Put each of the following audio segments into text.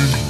It's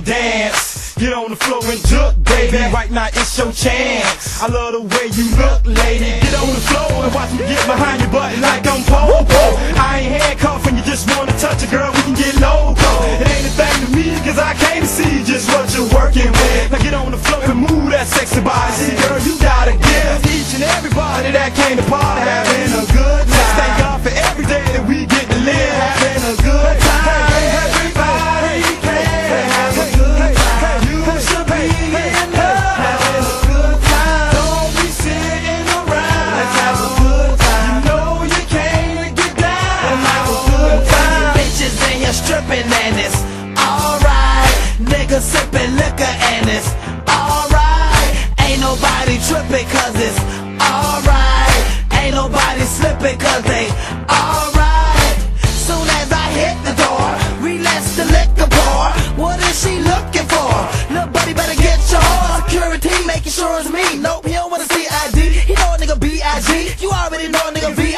like dance. Get on the floor and jerk, baby. Right now it's your chance. I love the way you look, lady. Get on the floor and watch me get behind your butt like I'm Popo. I ain't handcuffing you, just wanna touch a girl. We can get loco. It ain't a thing to me, cause I came to see just what you're working with. Now get on the floor and move that sexy body. See, girl, you got a gift. Each and everybody that came to party stripping and it's alright. Niggas sipping liquor and it's alright. Ain't nobody tripping cause it's alright. Ain't nobody slipping cause they alright. Soon as I hit the door, relax the liquor pour. What is she looking for? Little buddy better get your horse. Security making sure it's me. Nope, he don't wanna see ID. He know a nigga B.I.G. You already know a nigga V.